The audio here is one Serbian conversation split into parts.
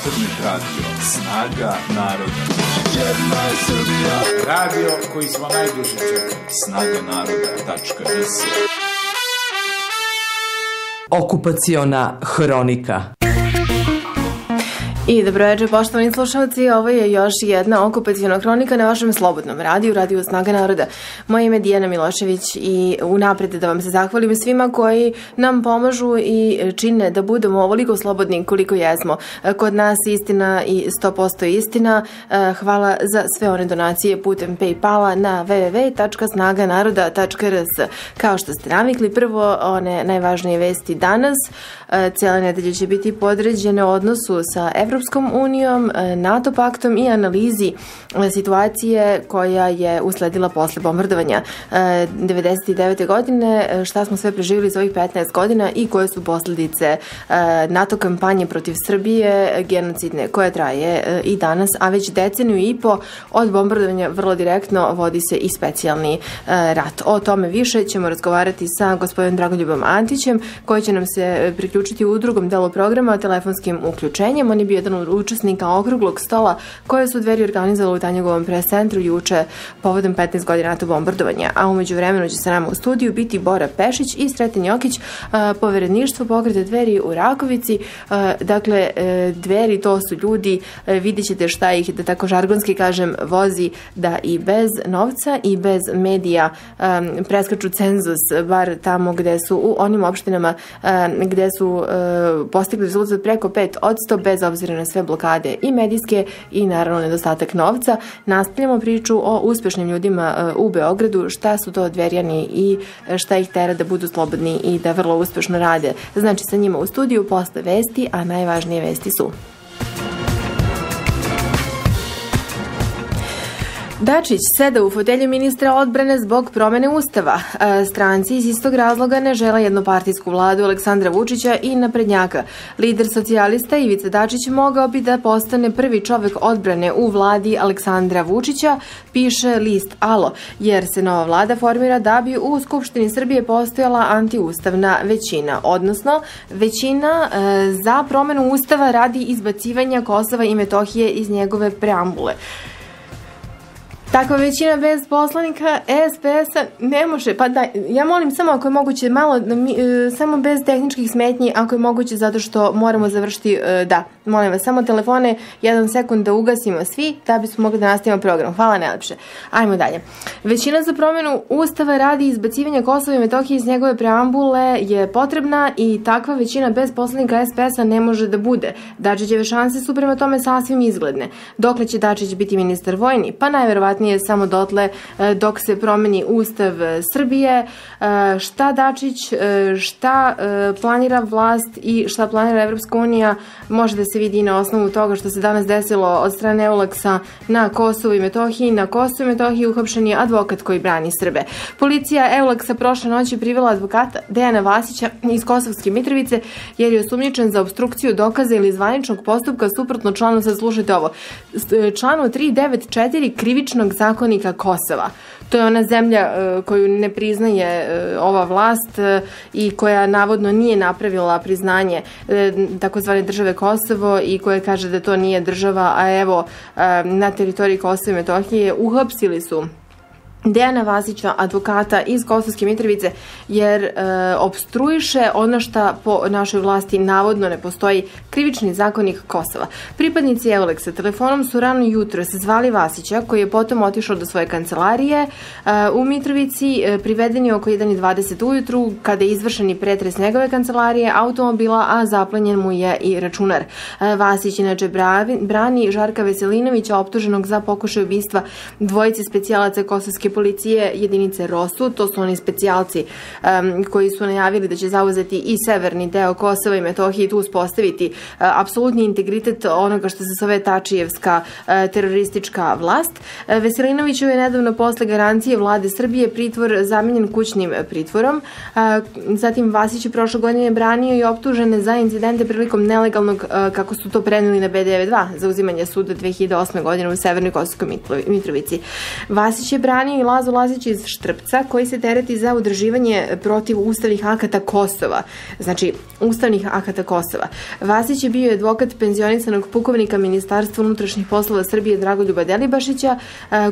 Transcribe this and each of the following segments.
Internet radio, snaga naroda. Jedna je Srbija. Radio koji smo najduže čekali. Snaga naroda.rs Okupaciona hronika I dobro večer, poštovani slušalci, ovo je još jedna okupacijona hronika na vašem slobodnom radiju, radiju Snaga naroda. Moje ime je Dijana Milošević i unapred da vam se zahvalim svima koji nam pomažu i čine da budemo ovoliko slobodni koliko jesmo. Kod nas istina i 100% istina. Hvala za sve one donacije putem Paypala na www.snaganaroda.rs. Kao što ste navikli, prvo one najvažnije vesti danas. Cijela nedelja će biti podređene odnosu sa Evropskom Evropskom unijom, e, NATO paktom i analizi e, situacije koja je usledila posle bombardovanja 99. E, godine, šta smo sve preživili za ovih 15 godina i koje su posledice NATO kampanje protiv Srbije, genocidne, koja traje i danas, a već deceniju i po od bombardovanja vrlo direktno vodi se i specijalni rat. O tome više ćemo razgovarati sa gospodinom Dragoljubom Antićem, koji će nam se priključiti u drugom delu programa telefonskim uključenjem. On je bio jedan od učesnika okruglog stola koje su dveri organizovali u Tanjegovom pres centru juče povodom 15 godina NATO bombardovanja, a umeđu vremenu će sa nama u studiju biti Bora Pešić i Sreten Jokić, poveredništvo pokrete dveri u Rakovici. Dakle, e, dveri to su ljudi, e, vidit ćete šta ih, da tako žargonski kažem, vozi da i bez novca i bez medija preskaču cenzus, bar tamo gde su u onim opštinama gde su e, postigli rezultat preko 5 od 100 bez obzira obzira na sve blokade i medijske i naravno nedostatak novca, nastavljamo priču o uspešnim ljudima e, u Beogradu, šta su to dverjani i e, šta ih tera da budu slobodni i da vrlo uspešno rade. Znači sa njima u studiju posle vesti, a najvažnije vesti su Dačić seda u fotelju ministra odbrane zbog promene ustava. E, stranci iz istog razloga ne žele jednopartijsku vladu Aleksandra Vučića i naprednjaka. Lider socijalista Ivica Dačić mogao bi da postane prvi čovek odbrane u vladi Aleksandra Vučića, piše list Alo, jer se nova vlada formira da bi u Skupštini Srbije postojala antiustavna većina, odnosno većina e, za promenu ustava radi izbacivanja Kosova i Metohije iz njegove preambule. Takva većina bez poslanika SPS-a ne može, pa da, ja molim samo ako je moguće malo, da mi, e, samo bez tehničkih smetnji, ako je moguće zato što moramo završiti, e, da, molim vas, samo telefone, jedan sekund da ugasimo svi, da bismo mogli da nastavimo program. Hvala najlepše. Ajmo dalje. Većina za promjenu Ustava radi izbacivanja Kosova i Metohije iz njegove preambule je potrebna i takva većina bez poslanika SPS-a ne može da bude. Dačićeve šanse su prema tome sasvim izgledne. Dokle će Dačić biti ministar vojni? Pa najverovatnije najverovatnije samo dotle e, dok se promeni Ustav Srbije. E, šta Dačić, e, šta planira vlast i šta planira Evropska unija može da se vidi na osnovu toga što se danas desilo od strane Eulaksa na Kosovo i Metohiji. Na Kosovo i Metohiji uhapšen je advokat koji brani Srbe. Policija Eulaksa prošle noći privela advokata Dejana Vasića iz Kosovske Mitrovice jer je osumnjičen za obstrukciju dokaza ili zvaničnog postupka suprotno članu, sad slušajte ovo, članu 394 krivičnog krivičnog zakonika Kosova. To je ona zemlja e, koju ne priznaje e, ova vlast e, i koja navodno nije napravila priznanje takozvane države Kosovo i koja kaže da to nije država, a evo na teritoriji Kosova i Metohije uhapsili su Dejana Vasića, advokata iz Kosovske Mitrovice, jer e, obstruiše ono što po našoj vlasti navodno ne postoji krivični zakonik Kosova. Pripadnici Euleksa telefonom su rano jutro se zvali Vasića, koji je potom otišao do svoje kancelarije e, u Mitrovici, e, priveden je oko 1.20 ujutru, kada je izvršeni pretres njegove kancelarije, automobila, a zaplanjen mu je i računar. E, Vasić inače brani Žarka Veselinovića, optuženog za pokušaj ubistva dvojice specijalaca Kosovske policije jedinice ROSU, to su oni specijalci um, koji su najavili da će zauzeti i severni deo Kosova i Metohije i tu uspostaviti uh, apsolutni integritet onoga što se zove Tačijevska uh, teroristička vlast. Uh, Veselinoviću je nedavno posle garancije vlade Srbije pritvor zamenjen kućnim pritvorom. Zatim Vasić je prošle godine branio i optužene za incidente prilikom nelegalnog, kako su to preneli na B92, za uzimanje suda 2008. godine u Severnoj Kosovskoj Mitrovici. Vasić je branio i Lazo Lazić iz Štrpca koji se tereti za udrživanje protiv ustavnih akata Kosova. Znači, ustavnih akata Kosova. Vasić je bio advokat penzionisanog pukovnika Ministarstva unutrašnjih poslova Srbije Dragoljuba Delibašića,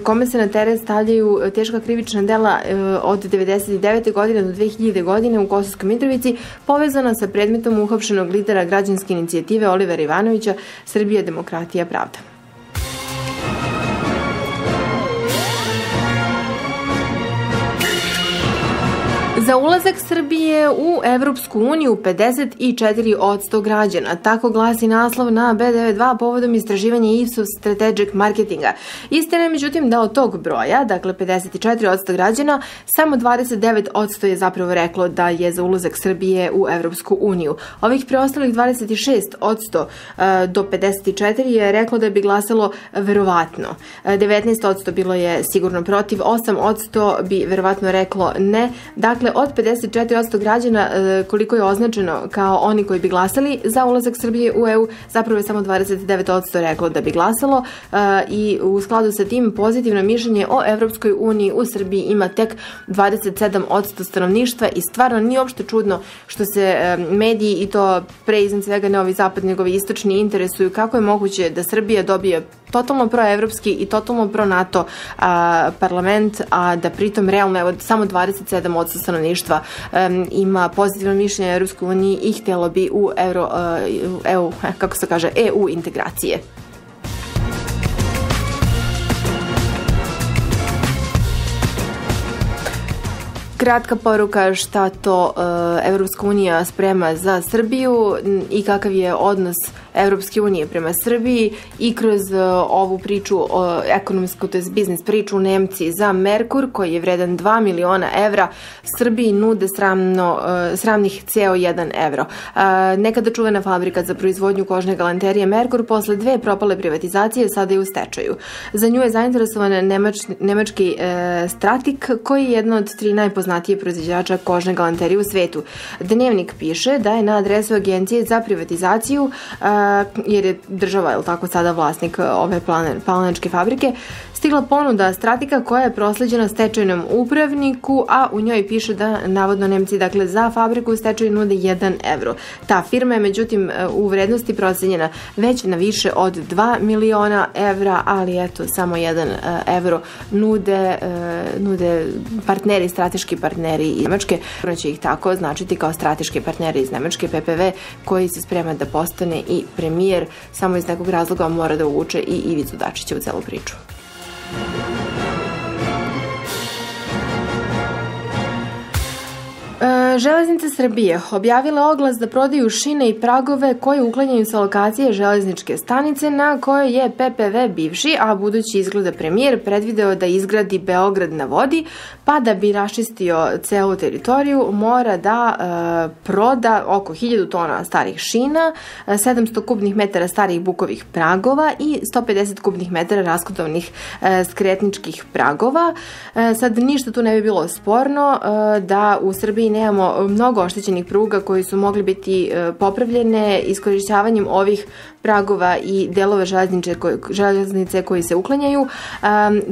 kome se na teret stavljaju teška krivična dela od 99. godine do 2000. godine u Kosovskoj Mitrovici, povezana sa predmetom uhapšenog lidera građanske inicijative Olivera Ivanovića Srbija, demokratija, pravda. Za ulazak Srbije u Evropsku uniju 54 od 100 građana. Tako glasi naslov na B92 povodom istraživanja Ipsos Strategic Marketinga. Istina je međutim da od tog broja, dakle 54 od 100 građana, samo 29 od 100 je zapravo reklo da je za ulazak Srbije u Evropsku uniju. Ovih preostalih 26 od 100 do 54 je reklo da bi glasalo verovatno. 19 od 100 bilo je sigurno protiv, 8 od 100 bi verovatno reklo ne. Dakle, od 54% građana e, koliko je označeno kao oni koji bi glasali za ulazak Srbije u EU, zapravo je samo 29% reklo da bi glasalo e, i u skladu sa tim pozitivno mišljenje o Evropskoj uniji u Srbiji ima tek 27% stanovništva i stvarno nije uopšte čudno što se e, mediji i to pre iznad svega ne ovi zapadni nego ovi istočni interesuju kako je moguće da Srbija dobije totalno proevropski i totalno pro NATO parlament, a da pritom realno evo, samo 27% stanovništva um, ima pozitivno mišljenje Europskoj uniji i htjelo bi u euro, uh, EU, kako se kaže, EU integracije. Kratka poruka šta to uh, Evropska unija sprema za Srbiju i kakav je odnos Evropske unije prema Srbiji i kroz uh, ovu priču ekonomsku, to je biznis priču Nemci za Merkur koji je vredan 2 miliona evra Srbiji nude sramno, uh, sramnih ceo 1 evro. Uh, nekada čuvena fabrika za proizvodnju kožne galanterije Merkur posle dve propale privatizacije sada je u stečaju. Za nju je zainteresovan nemač, nemački uh, Stratik koji je jedna od tri najpoznatije proizvođača kožne galanterije u svetu. Dnevnik piše da je na adresu agencije za privatizaciju uh, jer je država, je tako, sada vlasnik ove planečke fabrike, stigla ponuda Stratika koja je prosleđena stečajnom upravniku, a u njoj piše da navodno Nemci dakle za fabriku u stečaju nude 1 evro. Ta firma je međutim u vrednosti procenjena već na više od 2 miliona evra, ali eto samo 1 evro nude, nude partneri, strateški partneri iz Nemačke. će ih tako značiti kao strateški partneri iz Nemačke PPV koji se sprema da postane i premijer, samo iz nekog razloga mora da uvuče i Ivicu Dačića u celu priču. Železnice Srbije objavile oglas da prodaju šine i pragove koje uklanjaju sa lokacije železničke stanice na kojoj je PPV bivši, a budući izgleda premijer predvideo da izgradi Beograd na vodi, pa da bi raščistio celu teritoriju mora da e, proda oko 1000 tona starih šina, 700 kubnih metara starih bukovih pragova i 150 kubnih metara raskodovnih e, skretničkih pragova. E, sad ništa tu ne bi bilo sporno e, da u Srbiji Srbiji nemamo mnogo oštećenih pruga koji su mogli biti e, popravljene iskorišćavanjem ovih pragova i delova železnice, železnice koji se uklanjaju.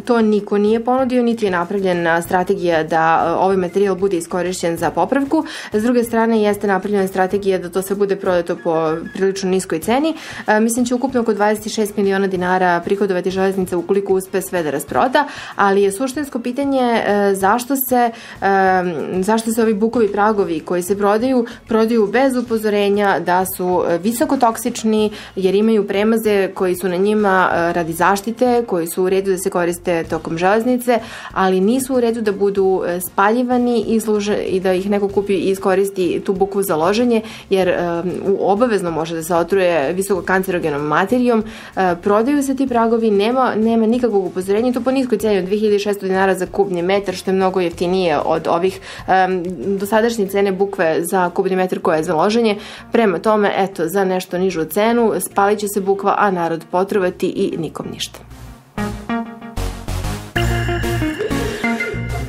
To niko nije ponudio, niti je napravljena strategija da e, ovaj materijal bude iskorišćen za popravku. S druge strane, jeste napravljena strategija da to sve bude prodato po prilično niskoj ceni. Mislim će ukupno oko 26 miliona dinara prihodovati železnica ukoliko uspe sve da rasproda, ali je suštinsko pitanje e, zašto se, zašto se ovi bukovi pragovi koji se prodaju, prodaju bez upozorenja da su e, visoko toksični jer imaju premaze koji su na njima e, radi zaštite, koji su u redu da se koriste tokom železnice, ali nisu u redu da budu e, spaljivani i, služe, i da ih neko kupi i iskoristi tu bukvu za loženje, jer um, obavezno može da se otruje visoko kancerogenom materijom. Prodaju se ti pragovi, nema, nema nikakvog upozorenja, to po niskoj cijeni od 2600 dinara za kubni metar, što je mnogo jeftinije od ovih um, dosadašnje cene bukve za kubni metar koje je za loženje. Prema tome, eto, za nešto nižu cenu spalit će se bukva, a narod potrovati i nikom ništa.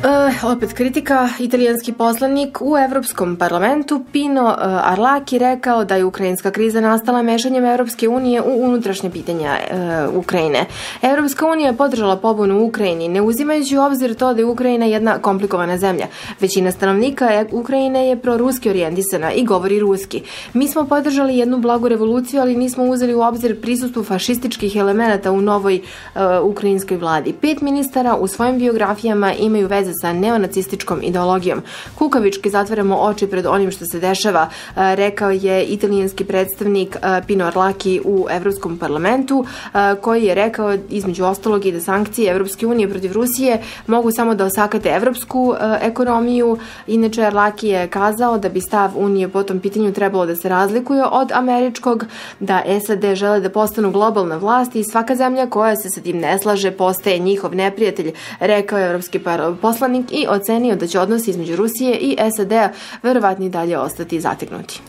E, opet kritika. Italijanski poslanik u Evropskom parlamentu Pino e, Arlaki rekao da je ukrajinska kriza nastala mešanjem Evropske unije u unutrašnje pitanja e, Ukrajine. Evropska unija je podržala pobunu u Ukrajini, ne uzimajući u obzir to da je Ukrajina jedna komplikovana zemlja. Većina stanovnika Ukrajine je proruski orijentisana i govori ruski. Mi smo podržali jednu blagu revoluciju, ali nismo uzeli u obzir prisustu fašističkih elemenata u novoj uh, ukrajinskoj vladi. Pet ministara u svojim biografijama imaju veze sa neonacističkom ideologijom. Kukavički zatvaramo oči pred onim što se dešava, rekao je italijanski predstavnik Pino Arlaki u Evropskom parlamentu, koji je rekao između ostalog i da sankcije Evropske unije protiv Rusije mogu samo da osakate evropsku ekonomiju. Inače, Arlaki je kazao da bi stav Unije po tom pitanju trebalo da se razlikuje od američkog, da SAD žele da postanu globalna vlast i svaka zemlja koja se sa tim ne slaže postaje njihov neprijatelj, rekao je evropski poslanik i ocenio da će odnosi između Rusije i SAD-a verovatni dalje ostati zategnuti.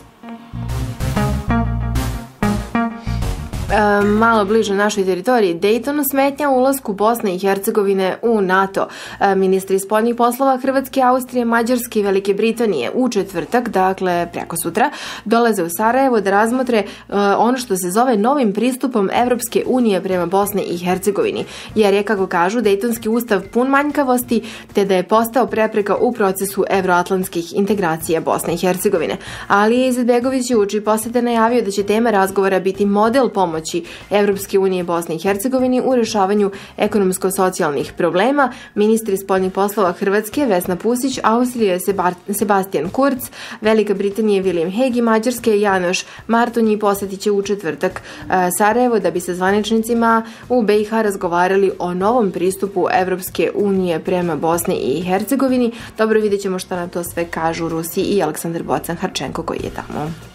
E, malo bliže našoj teritoriji, Dayton smetnja ulasku Bosne i Hercegovine u NATO. E, ministri spoljnih poslova Hrvatske, Austrije, Mađarske i Velike Britanije u četvrtak, dakle preko sutra, dolaze u Sarajevo da razmotre e, ono što se zove novim pristupom Evropske unije prema Bosne i Hercegovini, jer je, kako kažu, Dejtonski ustav pun manjkavosti, te da je postao prepreka u procesu evroatlantskih integracija Bosne i Hercegovine. Ali Izetbegović je uči posete najavio da će tema razgovora biti model pomoći pomoći Evropske unije Bosne i Hercegovini u rešavanju ekonomsko-socijalnih problema. Ministri spoljnih poslova Hrvatske Vesna Pusić, Austrije Sebastian Kurz, Velika Britanije William Hague i Mađarske Janoš Martonji posjetit će u četvrtak e, Sarajevo da bi sa zvaničnicima u BiH razgovarali o novom pristupu Evropske unije prema Bosni i Hercegovini. Dobro vidjet ćemo šta na to sve kažu Rusi i Aleksandar Bocan Harčenko koji je tamo.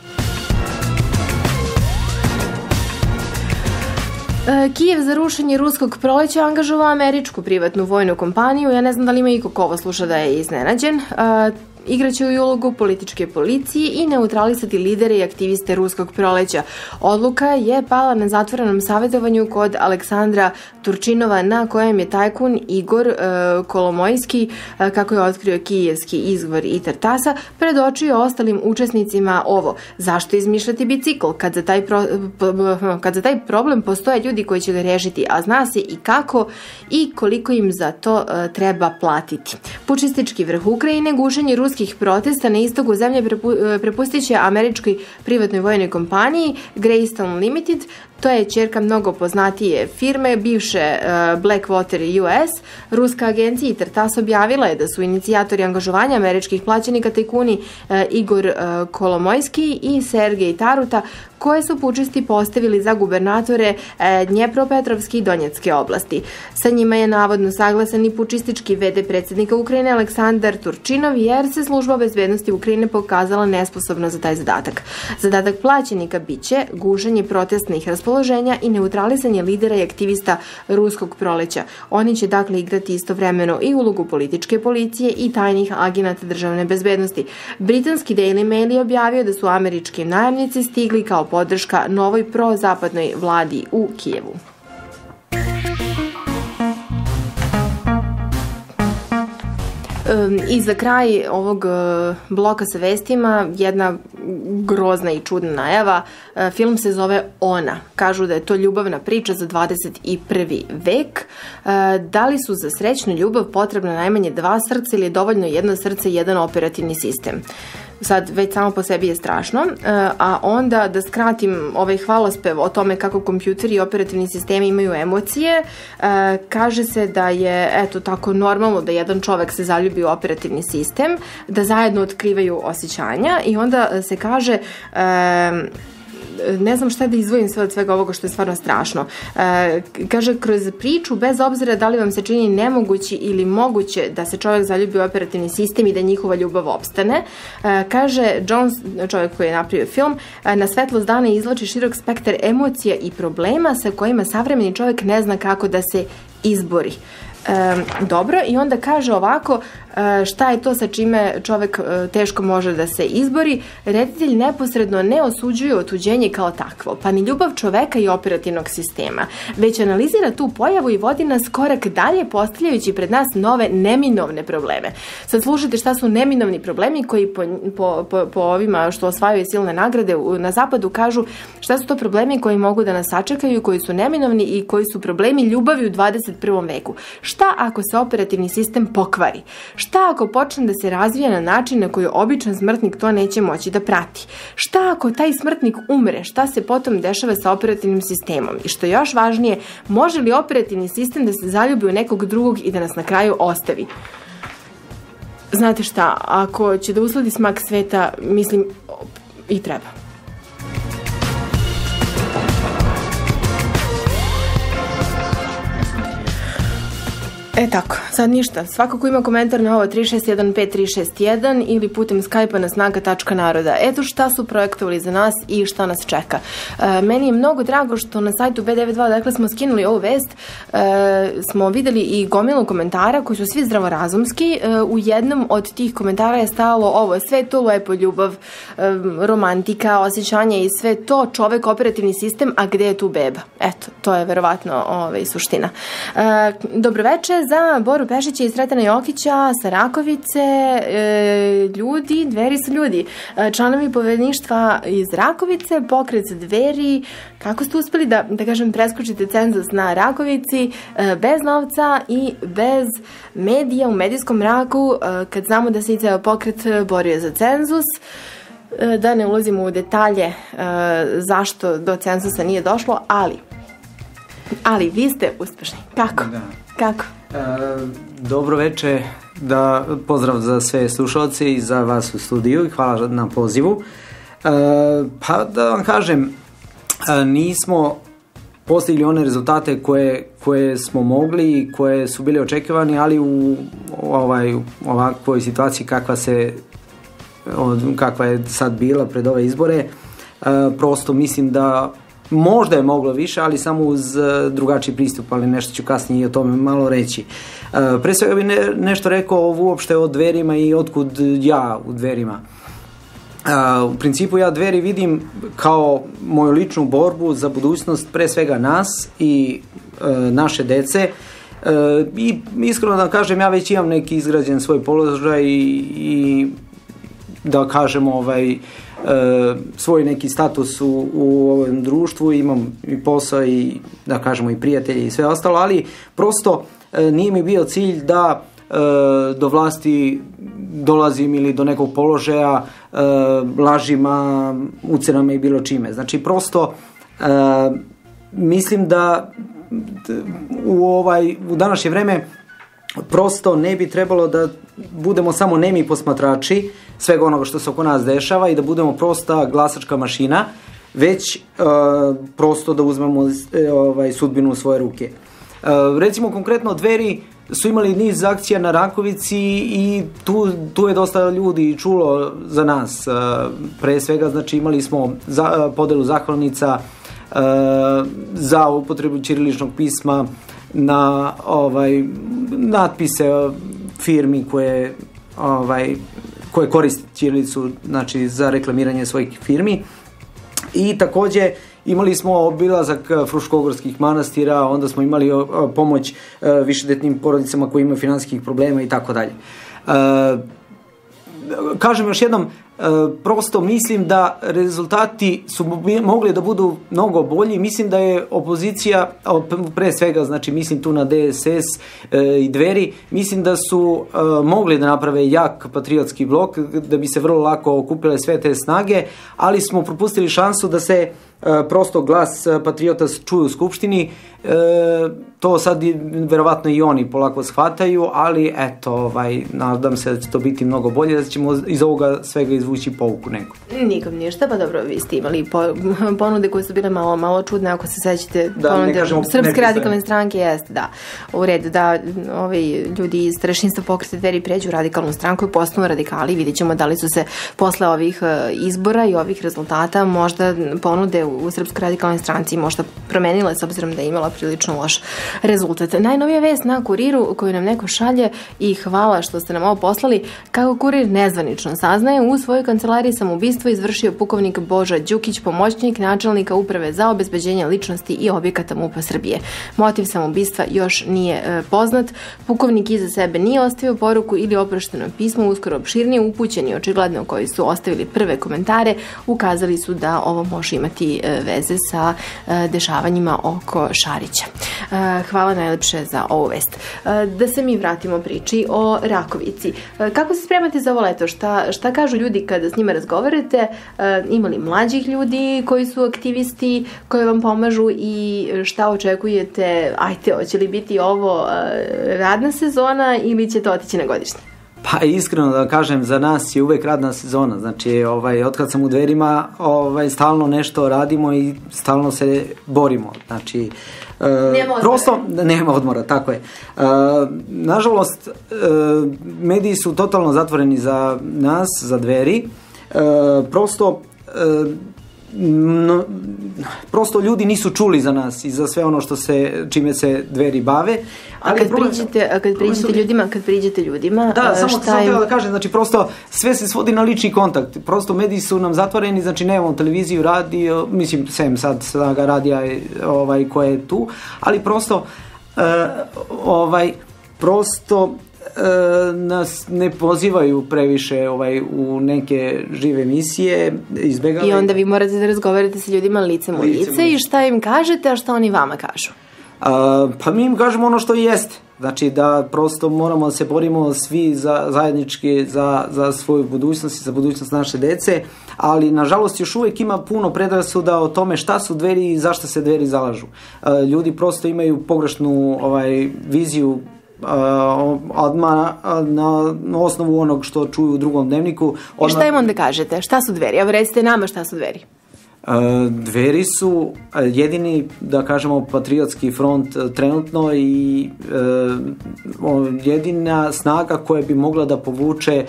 Kijev za rušenje ruskog proleća angažovao američku privatnu vojnu kompaniju. Ja ne znam da li ima iko ko ovo sluša da je iznenađen. Igraće u ulogu političke policije i neutralisati lidere i aktiviste ruskog proleća. Odluka je pala na zatvorenom savjetovanju kod Aleksandra Turčinova na kojem je tajkun Igor e, Kolomojski, e, kako je otkrio kijevski izvor i Tartasa, predočio ostalim učesnicima ovo. Zašto izmišljati bicikl kad za taj, pro, kad za taj problem postoje ljudi koji će ga rešiti, a zna se i kako i koliko im za to e, treba platiti. Pučistički vrh Ukrajine, gušenje ruskog ruskih protesta na istoku zemlje e, prepustit će američkoj privatnoj vojnoj kompaniji Greystone Limited To je čerka mnogo poznatije firme, bivše uh, Blackwater US. Ruska agencija ITRTAS objavila je da su inicijatori angažovanja američkih plaćenika tajkuni uh, Igor uh, Kolomojski i Sergej Taruta, koje su pučisti postavili za gubernatore Dnjepropetrovske i Donjetske oblasti. Sa njima je navodno saglasan i pučistički vede predsednika Ukrajine Aleksandar Turčinov, jer se služba bezbednosti Ukrajine pokazala nesposobna za taj zadatak. Zadatak plaćenika biće guženje protestnih raspoloženja raspoloženja i neutralisanje lidera i aktivista ruskog proleća. Oni će dakle igrati istovremeno i ulogu političke policije i tajnih agenata državne bezbednosti. Britanski Daily Mail je objavio da su američki najemnici stigli kao podrška novoj prozapadnoj vladi u Kijevu. I za kraj ovog e, bloka sa vestima jedna grozna i čudna najava. E, film se zove Ona. Kažu da je to ljubavna priča za 21. vek. E, da li su za srećnu ljubav potrebna najmanje dva srca ili je dovoljno jedno srce i jedan operativni sistem? Sad već samo po sebi je strašno, e, a onda da skratim ovaj hvalospev o tome kako kompjuteri i operativni sistemi imaju emocije, e, kaže se da je eto tako normalno da jedan čovek se zaljubi u operativni sistem, da zajedno otkrivaju osjećanja i onda se kaže ne znam šta da izvojim sve od svega ovoga što je stvarno strašno. E, kaže, kroz priču, bez obzira da li vam se čini nemogući ili moguće da se čovjek zaljubi u operativni sistem i da njihova ljubav opstane, e, kaže Jones, čovjek koji je napravio film, e, na svetlost dana izlači širok spektar emocija i problema sa kojima savremeni čovjek ne zna kako da se izbori. E, dobro, i onda kaže ovako, e, šta je to sa čime čovek e, teško može da se izbori, reditelj neposredno ne osuđuje otuđenje kao takvo, pa ni ljubav čoveka i operativnog sistema, već analizira tu pojavu i vodi nas korak dalje postavljajući pred nas nove neminovne probleme. Sad slušajte šta su neminovni problemi koji po, po, po, po ovima što osvajaju silne nagrade na zapadu kažu šta su to problemi koji mogu da nas sačekaju, koji su neminovni i koji su problemi ljubavi u 21. veku. Ako se operativni sistem pokvari? Šta ako počne da se razvija na način na koji običan smrtnik to neće moći da prati? Šta ako taj smrtnik umre? Šta se potom dešava sa operativnim sistemom? I što je još važnije, može li operativni sistem da se zaljubi u nekog drugog i da nas na kraju ostavi? Znate šta, ako će da usledi smak sveta, mislim, i treba. E tako, sad ništa. Svako ko ima komentar na ovo 3615 ili putem Skype-a na snaga.naroda. Eto šta su projektovali za nas i šta nas čeka. E, meni je mnogo drago što na sajtu B92, dakle smo skinuli ovu vest, e, smo videli i gomilu komentara koji su svi zdravorazumski. E, u jednom od tih komentara je stalo ovo, sve to lepo, ljubav, e, romantika, osjećanje i sve to, čovek, operativni sistem, a gde je tu beba? Eto, to je verovatno ovaj, suština. E, dobroveče, za Boru Pešića i Sretana Jokića sa Rakovice, e, ljudi, dveri su ljudi, e, članovi povedništva iz Rakovice, pokret za dveri, kako ste uspeli da, da kažem, preskočite cenzus na Rakovici e, bez novca i bez medija u medijskom mraku, e, kad znamo da se i ceo pokret borio za cenzus, e, da ne ulazimo u detalje e, zašto do cenzusa nije došlo, ali ali vi ste uspešni. Kako? Da. Kako? E, dobro veče, da pozdrav za sve slušalce i za vas u studiju i hvala na pozivu. E, pa da vam kažem, e, nismo postigli one rezultate koje, koje smo mogli i koje su bili očekivani, ali u ovaj, ovakvoj situaciji kakva se kakva je sad bila pred ove izbore, e, prosto mislim da Možda je moglo više, ali samo uz e, drugačiji pristup, ali nešto ću kasnije i o tome malo reći. E, pre svega bih ne, nešto rekao uopšte o dverima i otkud ja u dverima. E, u principu ja dveri vidim kao moju ličnu borbu za budućnost pre svega nas i naše dece i iskreno da kažem ja već imam neki izgrađen svoj položaj i, i da kažem ovaj e, svoj neki status u, u ovom društvu, imam i posao i da kažemo i prijatelji i sve ostalo, ali prosto e, nije mi bio cilj da e, do vlasti dolazim ili do nekog položaja e, lažima, ucenama i bilo čime. Znači prosto e, mislim da u ovaj u današnje vreme prosto ne bi trebalo da budemo samo nemi posmatrači svega onoga što se oko nas dešava i da budemo prosta glasačka mašina, već uh, prosto da uzmemo e, ovaj, sudbinu u svoje ruke. Uh, recimo konkretno dveri su imali niz akcija na Rakovici i tu, tu je dosta ljudi čulo za nas. Uh, pre svega znači imali smo za, podelu zahvalnica za upotrebu ćiriličnog pisma na ovaj natpise firmi koje ovaj koje koriste ćirilicu znači za reklamiranje svojih firmi i takođe imali smo obilazak fruškogorskih manastira, onda smo imali pomoć e, višedetnim porodicama koji imaju finansijskih problema i tako dalje. Kažem još jednom, e, prosto mislim da rezultati su mogli da budu mnogo bolji. Mislim da je opozicija, pre svega, znači mislim tu na DSS e, i dveri, mislim da su e, mogli da naprave jak patriotski blok, da bi se vrlo lako okupile sve te snage, ali smo propustili šansu da se prosto glas patriota čuju u Skupštini, to sad verovatno i oni polako shvataju, ali eto, ovaj, nadam se da će to biti mnogo bolje, da ćemo iz ovoga svega izvući pouku neku. Nikom ništa, pa dobro, vi ste imali po, ponude koje su bile malo, malo čudne, ako se sećate, Da, ponude kažemo Srpske radikalne stranke, jeste, da, u redu, da ovi ljudi iz starešinstva pokreta dveri pređu u radikalnu stranku i postanu radikali, vidjet ćemo da li su se posle ovih e, izbora i ovih rezultata možda ponude u Srpskoj radikalnoj stranci možda promenile s obzirom da je imala prilično loš rezultat. Najnovija vest na kuriru koju nam neko šalje i hvala što ste nam ovo poslali, kako kurir nezvanično saznaje, u svojoj kancelariji samoubistvo izvršio pukovnik Boža Đukić, pomoćnik načelnika uprave za obezbeđenje ličnosti i objekata MUPA Srbije. Motiv samoubistva još nije e, poznat. Pukovnik iza sebe nije ostavio poruku ili oprošteno pismo, uskoro opširnije upućeni očigledno koji su ostavili prve komentare, ukazali su da ovo može imati e, veze sa e, dešavanjima oko Šarića. Hvala najlepše za ovu vest. E, Da se mi vratimo priči o Rakovici. E, Kako se spremate za ovo leto? Šta, šta kažu ljudi kada s njima razgovarate? E, Ima li mlađih ljudi koji su aktivisti, koji vam pomažu i šta očekujete? Ajte, hoće li biti ovo radna sezona ili će to otići na godišnje? Pa iskreno da kažem, za nas je uvek radna sezona. Znači, ovaj, otkad sam u dverima, ovaj, stalno nešto radimo i stalno se borimo. Znači, e, odmora. prosto nema odmora, tako je. E, nažalost, e, mediji su totalno zatvoreni za nas, za dveri. E, prosto e, no, prosto ljudi nisu čuli za nas i za sve ono što se čime se dveri bave. A kad problem- priđete, a kad priđete su- ljudima, kad priđete ljudima, da, e, samo šta sam im... da kažem, znači prosto sve se svodi na lični kontakt. Prosto mediji su nam zatvoreni, znači nemamo televiziju, radio, mislim sem sad snaga radija ovaj koja je tu, ali prosto e, ovaj prosto e, nas ne pozivaju previše ovaj u neke žive emisije, izbegavaju. I onda vi morate da razgovarate sa ljudima licem u Licem u lice i lice. šta im kažete, a šta oni vama kažu. A, pa mi im kažemo ono što jeste. Znači da prosto moramo da se borimo svi za, zajednički za, za svoju budućnost i za budućnost naše dece, ali nažalost još uvijek ima puno predrasuda o tome šta su dveri i zašto se dveri zalažu. A, ljudi prosto imaju pogrešnu ovaj, viziju odmah a, na, na osnovu onog što čuju u drugom dnevniku. I šta im onda kažete? Šta su dveri? Evo recite nama šta su dveri. E, Dveri su e, jedini, da kažemo, patriotski front e, trenutno i e, jedina snaga koja bi mogla da povuče e,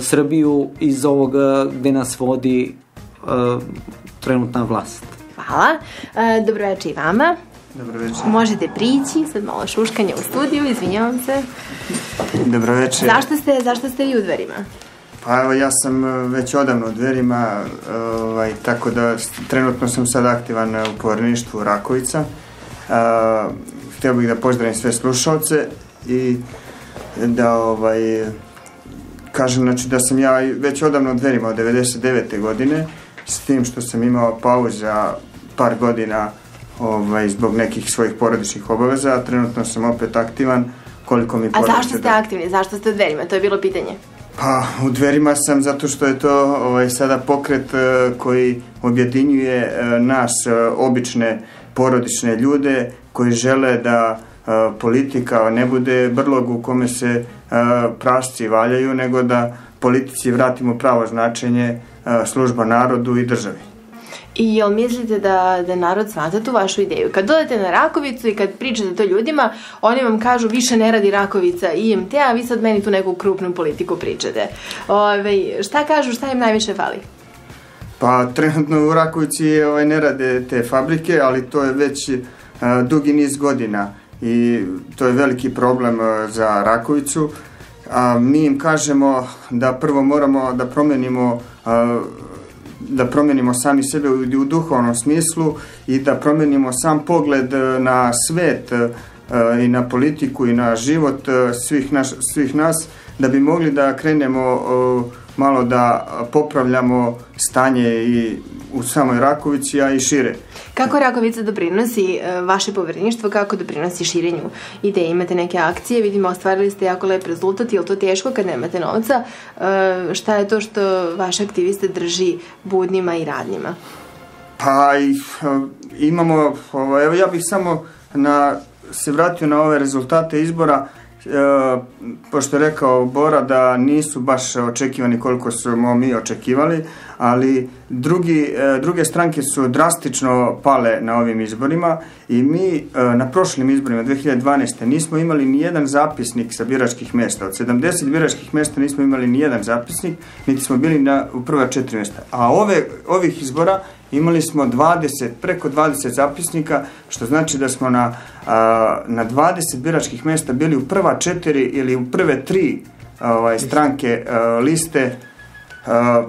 Srbiju iz ovoga gde nas vodi e, trenutna vlast. Hvala. E, Dobroveče i vama. Dobro večer. Možete prići, sad malo šuškanja u studiju, izvinjavam se. Dobro večer. Zašto ste, zašto ste i u dverima? Pa evo ja sam e, već odavno u dverima, e, ovaj, tako da trenutno sam sad aktivan u povrništvu Rakovica. E, htio bih da pozdravim sve slušalce i da ovaj, kažem znači, da sam ja već odavno u dverima od 99. godine s tim što sam imao pauza par godina ovaj, zbog nekih svojih porodičnih obaveza, a trenutno sam opet aktivan koliko mi A porodice zašto ste da- aktivni? Zašto ste u dverima? To je bilo pitanje. Pa, u dverima sam zato što je to ovaj, sada pokret e, koji objedinjuje e, nas, e, obične porodične ljude koji žele da politika ne bude brlog u kome se prasci valjaju, nego da politici vratimo pravo značenje služba narodu i državi. I jel mislite da, da narod smata tu vašu ideju? Kad dodate na Rakovicu i kad pričate to ljudima, oni vam kažu više ne radi Rakovica i IMT, a vi sad meni tu neku krupnu politiku pričate. Ove, šta kažu, šta im najviše fali? Pa trenutno u Rakovici ovaj, ne rade te fabrike, ali to je već e, dugi niz godina i to je veliki problem e, za Rakovicu. A, mi im kažemo da prvo moramo da promenimo a, da promenimo sami sebe u, u duhovnom smislu i da promenimo sam pogled e, na svet e, i na politiku i na život e, svih, naš, svih nas da bi mogli da krenemo malo da popravljamo stanje i u samoj Rakovici, a i šire. Kako Rakovica doprinosi e, vaše poverništvo, kako doprinosi širenju ideje? Imate neke akcije, vidimo, ostvarili ste jako lep rezultat, je li to teško kad nemate novca? E, šta je to što vaše aktiviste drži budnima i radnima? Pa e, imamo, evo ja bih samo na, se vratio na ove rezultate izbora. Pošto je rekao Bora da nisu baš očekivani koliko smo mi očekivali, ali drugi, e, druge stranke su drastično pale na ovim izborima i mi e, na prošlim izborima 2012. nismo imali ni jedan zapisnik sa biračkih mjesta. Od 70 biračkih mjesta nismo imali ni jedan zapisnik, niti smo bili na, u prva četiri mjesta. A ove, ovih izbora imali smo 20, preko 20 zapisnika, što znači da smo na, na 20 biračkih mjesta bili u prva četiri ili u prve tri ovaj, stranke liste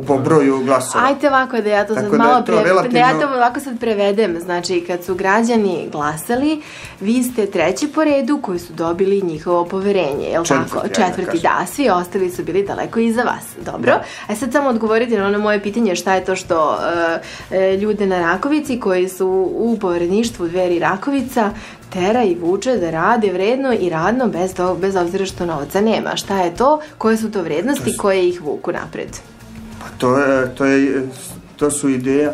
po broju glasova. Ajte ovako da ja to sad malo pre, relativno... da ja to ovako sad prevedem. Znači, kad su građani glasali, vi ste treći po redu koji su dobili njihovo poverenje, je li tako? Četvrti, da, da, svi ostali su bili daleko iza vas. Dobro. Da. A sad samo odgovorite na ono moje pitanje šta je to što uh, ljude na Rakovici koji su u povereništvu dveri Rakovica tera i vuče da rade vredno i radno bez, to, bez obzira što novca nema. Šta je to? Koje su to vrednosti to su... koje ih vuku napred? to, je, to, je, to su ideja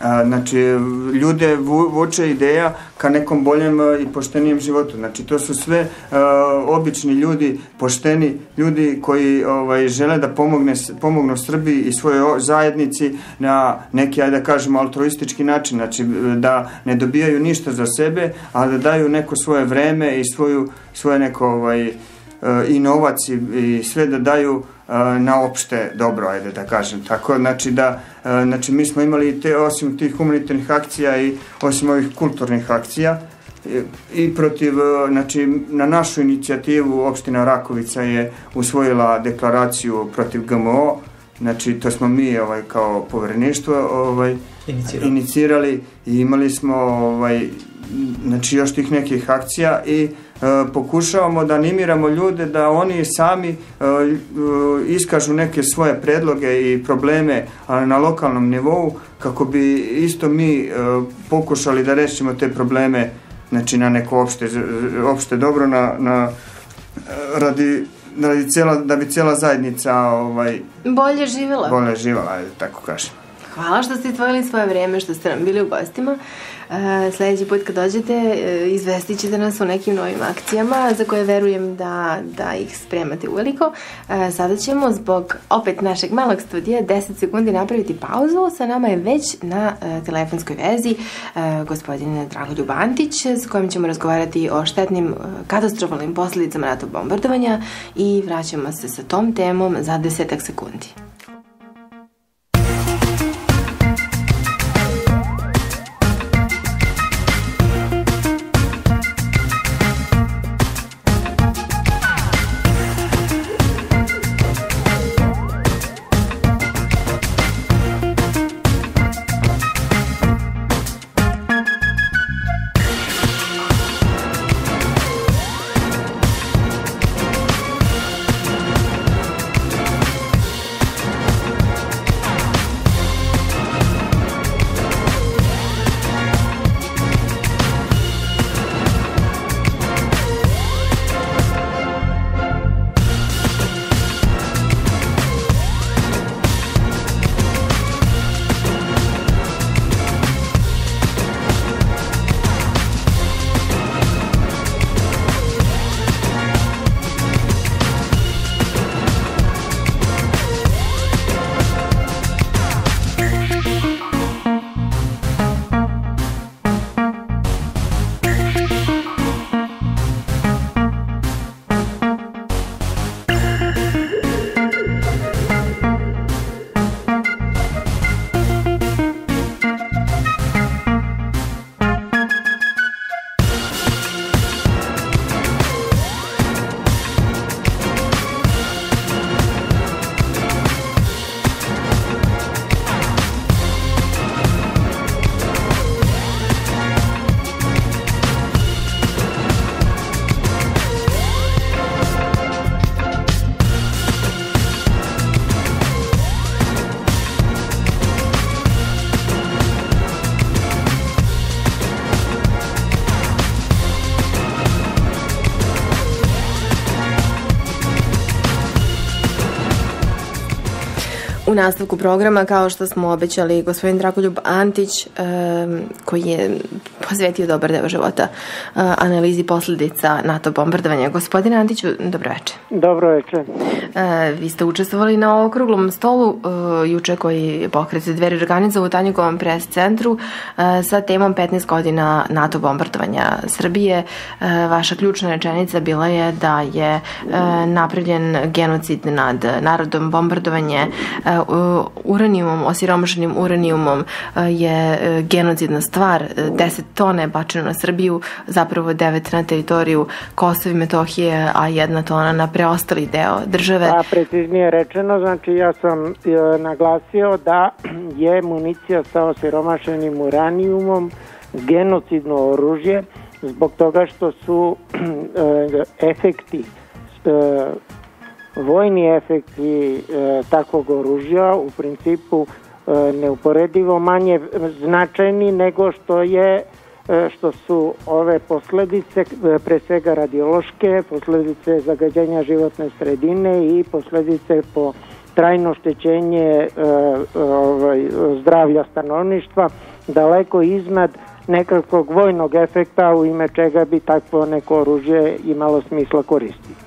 A, znači, ljude vuče ideja ka nekom boljem i poštenijem životu. Znači, to su sve a, obični ljudi, pošteni ljudi koji ovaj, žele da pomogne, pomognu Srbiji i svojoj zajednici na neki, ajde da kažemo, altruistički način. Znači, da ne dobijaju ništa za sebe, a da daju neko svoje vreme i svoju, svoje neko ovaj, i novac i, i sve da daju na opšte dobro, ajde da kažem. Tako, znači da, znači mi smo imali te, osim tih humanitarnih akcija i osim ovih kulturnih akcija, i protiv, znači na našu inicijativu opština Rakovica je usvojila deklaraciju protiv GMO, znači to smo mi ovaj kao povereništvo ovaj inicirali, inicirali i imali smo ovaj znači još tih nekih akcija i E, pokušavamo da animiramo ljude da oni sami e, e, iskažu neke svoje predloge i probleme na lokalnom nivou kako bi isto mi pokušali da rešimo te probleme znači na neko opšte, opšte dobro na, na radi radi cijela, da bi cijela zajednica ovaj, bolje živjela. Bolje živjela, tako kažem. Hvala što ste izdvojili svoje vreme, što ste nam bili u gostima. E, sledeći put kad dođete, e, izvestit ćete nas o nekim novim akcijama za koje verujem da, da ih spremate uveliko. E, sada ćemo zbog opet našeg malog studija 10 sekundi napraviti pauzu. Sa nama je već na telefonskoj vezi gospodin Dragoljub Antić s kojim ćemo razgovarati o štetnim katastrofalnim posledicama NATO bombardovanja i vraćamo se sa tom temom za desetak sekundi. Nastavku programa, kao što smo obećali, gospodin Dragoljub Antić, koji je posvetio dobar deo života uh, analizi posledica NATO bombardovanja. Gospodine Antiću, dobro večer. Dobro večer. Uh, vi ste učestvovali na okruglom stolu uh, juče koji pokret dveri organizova u Tanjugovom pres centru uh, sa temom 15 godina NATO bombardovanja Srbije. Vaša ključna rečenica bila je da je napravljen genocid nad narodom, bombardovanje uranijumom, osiromašenim uranijumom je genocidna stvar. 10 tone je bačeno na Srbiju, zapravo 9 na teritoriju Kosova i Metohije, a jedna tona na preostali deo države. A preciznije rečeno, znači ja sam e, naglasio da je municija sa osiromašenim uranijumom genocidno oružje zbog toga što su e, efekti e, vojni efekti e, takvog oružja u principu e, neuporedivo manje značajni nego što je što su ove posledice, e, pre svega radiološke, posledice zagađenja životne sredine i posledice po trajno štećenje e, ovaj, zdravlja stanovništva daleko iznad nekakvog vojnog efekta u ime čega bi takvo neko oružje imalo smisla koristiti.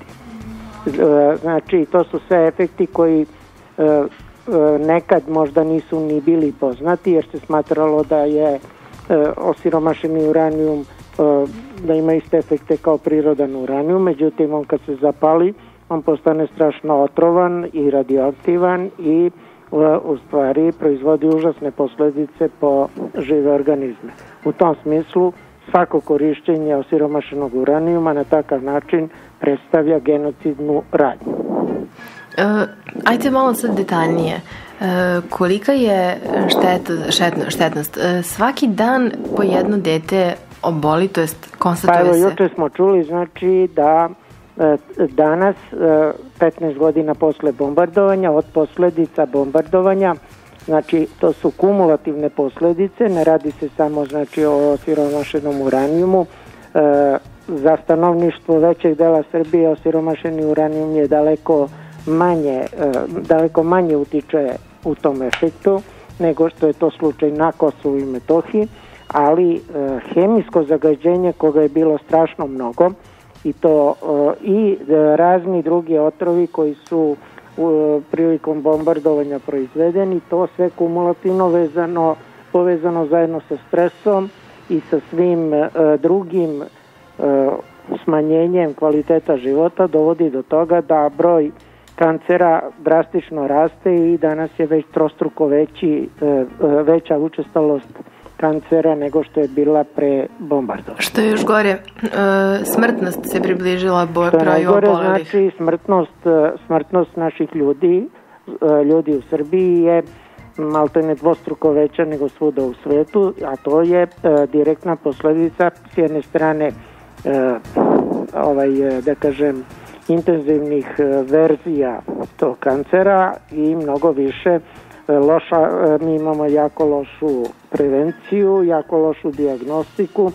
Znači, to su sve efekti koji nekad možda nisu ni bili poznati jer se smatralo da je E, osiromašeni uranijum e, da ima iste efekte kao prirodan uranijum, međutim on kad se zapali on postane strašno otrovan i radioaktivan i e, u stvari proizvodi užasne posledice po žive organizme. U tom smislu svako korišćenje osiromašenog uranijuma na takav način predstavlja genocidnu radnju. E, ajte malo sad detaljnije. E, kolika je štet, štetno, štetnost? E, svaki dan po jedno dete oboli, to jest konstatuje pa evo, se? juče smo čuli znači da danas 15 godina posle bombardovanja od posledica bombardovanja znači to su kumulativne posledice ne radi se samo znači o siromašenom uranijumu za stanovništvo većeg dela Srbije osiromašeni uranijum je daleko manje daleko manje utiče u tom efektu nego što je to slučaj na Kosovu i Metohiji, ali e, hemijsko zagađenje koga je bilo strašno mnogo i to e, i e, razni drugi otrovi koji su e, prilikom bombardovanja proizvedeni, to sve kumulativno vezano, povezano zajedno sa stresom i sa svim e, drugim e, smanjenjem kvaliteta života dovodi do toga da broj kancera drastično raste i danas je već trostruko veći, e, e, veća učestalost kancera nego što je bila pre bombardovanja. Što je još gore, e, smrtnost se približila broju obolelih. Znači smrtnost, smrtnost naših ljudi, ljudi u Srbiji je maltene dvostruko veća nego svuda u svetu, a to je direktna posledica s jedne strane ovaj, da kažem, intenzivnih e, verzija tog kancera i mnogo više e, loša, e, mi imamo jako lošu prevenciju, jako lošu diagnostiku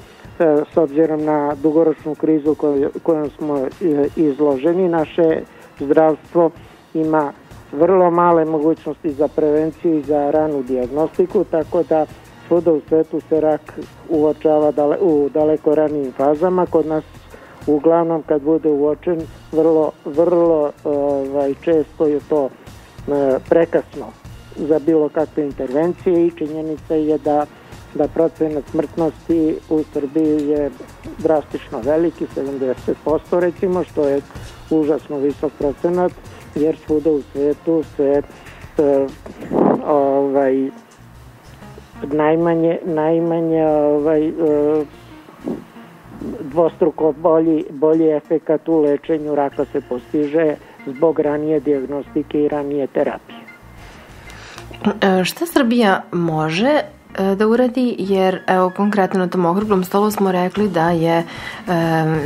s obzirom na dugoročnu krizu kojom smo izloženi. Naše zdravstvo ima vrlo male mogućnosti za prevenciju i za ranu diagnostiku, tako da svuda u svetu se rak uočava dale, u daleko ranijim fazama. Kod nas uglavnom kad bude uočen vrlo, vrlo ovaj, često je to e, prekasno za bilo kakve intervencije i činjenica je da da procenat smrtnosti u Srbiji je drastično veliki, 70% recimo, što je užasno visok procenat, jer svuda u svetu se e, ovaj, najmanje, najmanje ovaj, e, dvostruko bolji, bolji efekat u lečenju raka se postiže zbog ranije diagnostike i ranije terapije. E, šta Srbija može e, da uradi, jer evo konkretno na tom okruglom stolu smo rekli da je e,